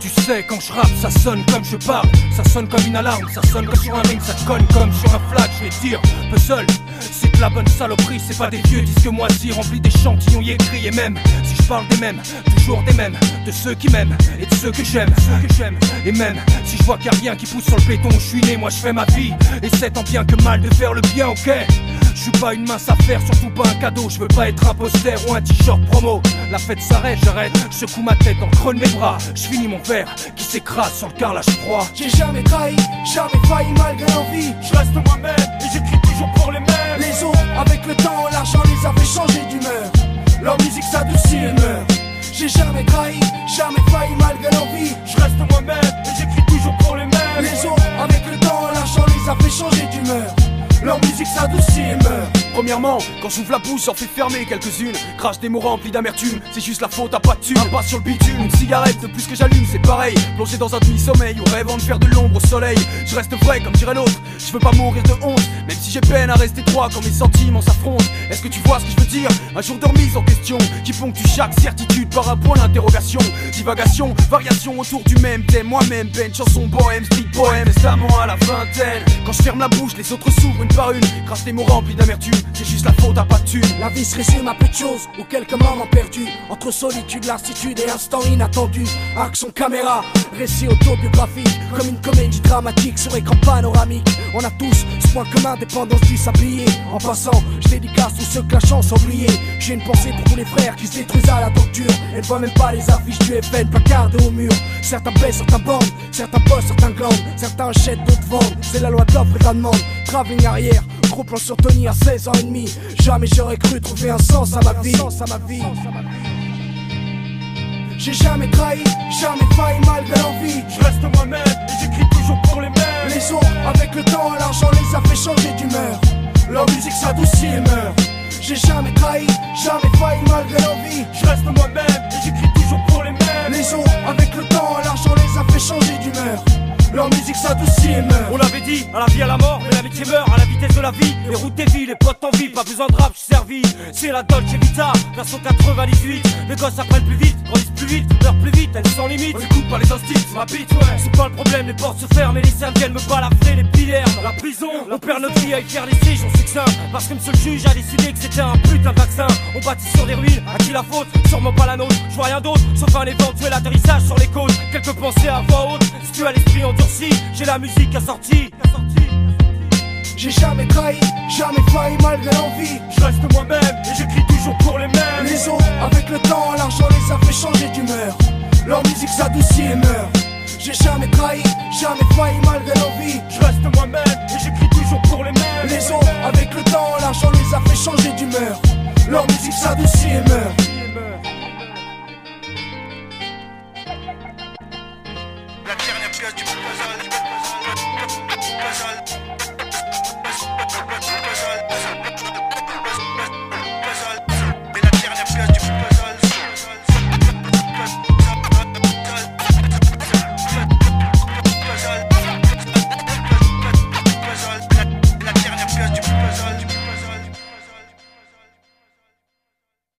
Tu sais, quand je rappe, ça sonne comme je parle, ça sonne comme une alarme, ça sonne comme sur un ring, ça conne comme sur un flag, je vais dire, puzzle. C'est de la bonne saloperie, c'est pas des vieux disques moisis remplis d'échantillons y écrits et même je parle des mêmes, toujours des mêmes, de ceux qui m'aiment et de ceux que j'aime, ceux que j'aime. Et même si je vois qu'il y a rien qui pousse sur le béton, je suis né, moi je fais ma vie, et c'est tant bien que mal de faire le bien, ok. Je suis pas une mince affaire, surtout pas un cadeau. Je veux pas être un poster ou un t-shirt promo. La fête s'arrête, j'arrête. Je secoue ma tête en creux de mes bras. Je finis mon verre qui s'écrase sur le carrelage froid. J'ai jamais trahi, jamais failli malgré l'envie. Je reste moi-même et j'écris toujours pour les mêmes. Les autres, avec le temps, l'argent les a fait changer d'humeur. Leur musique s'adoucit et meurt. J'ai jamais trahi, jamais failli malgré l'envie. Je reste moi-même Premièrement, quand j'ouvre la bouche, j'en fais fermer quelques-unes. Crache des mots remplis d'amertume, c'est juste la faute à pas de thune. Un pas sur le bitume, une cigarette de plus que j'allume, c'est pareil. Plongé dans un demi-sommeil ou rêvant de faire de l'ombre au soleil. Je reste vrai comme dirait l'autre, je veux pas mourir de honte. Même si j'ai peine à rester droit quand mes sentiments s'affrontent. Est-ce que tu vois ce que je veux dire? Un jour de remise en question qui ponctue chaque certitude par un point d'interrogation. Divagation, variation autour du même thème. Moi-même, peine, chanson bohème, street poème, testament à la vingtaine. Quand je ferme la bouche, les autres s'ouvrent une par une. Crache des mots remplis d'amertume, c'est juste la faute à. La vie se résume à peu de choses ou quelques moments perdus Entre solitude, lassitude et instant inattendu Action caméra, récit autobiographique. Comme une comédie dramatique sur écran panoramique. On a tous ce point commun, dépendance du sablier. En passant, je dédicace tous ceux que la chance a oublié. J'ai une pensée pour tous les frères qui se détruisent à la torture. Et ne même pas les affiches du FN placardées au mur. Certains baissent, certains bandent, certains bossent, certains glandent. Certains achètent, d'autres vendent, c'est la loi de l'offre et de la demande. Travelling arrière, gros plan sur Tony à 16 ans et demi Jamais j'aurais cru trouver un sens à ma vie. J'ai jamais trahi, jamais failli malgré l'envie. Je reste moi-même et j'écris toujours pour les mêmes. Les autres, avec le temps, l'argent les a fait changer d'humeur. Leur musique s'adoucit et meurt. J'ai jamais trahi, jamais failli malgré l'envie. Je reste moi-même et j'écris toujours pour les mêmes. Les autres, avec le temps, l'argent les a fait changer d'humeur. Leur musique s'adoucit et meurt. On dit, à la vie, à la mort, mais l'amitié meurt à la vitesse de la vie. Les routes des villes, les potes en vie, pas besoin de rap, j'suis servi. C'est la Dolce Vita, version 98. Les gosses apprennent plus vite, grandissent plus vite, meurent plus vite, elles sont limites. On écoute pas les instincts, ma bite, ouais. C'est pas le problème, les portes se ferment et les cernes viennent me balafrer les pilières. La prison, on perd notre vie à y faire les siges, on succinct. Parce que monsieur le juge a décidé que c'était un putain de vaccin. On bâtit sur des ruines, à qui la faute? Sûrement pas la nôtre, je vois rien d'autre, sauf un éventuel atterrissage sur les côtes. Quelques pensées à voix haute, si tu as l'esprit endurci, j'ai la musique assortie. J'ai jamais trahi, jamais failli malgré l'envie. Je reste moi-même et j'écris toujours pour les mêmes. Les autres, avec le temps, l'argent les a fait changer d'humeur. Leur musique s'adoucit et meurt. J'ai jamais trahi, jamais failli malgré l'envie. Je reste moi-même et j'écris toujours pour les mêmes. Les autres, avec le temps, l'argent les a fait changer d'humeur. Leur musique s'adoucit et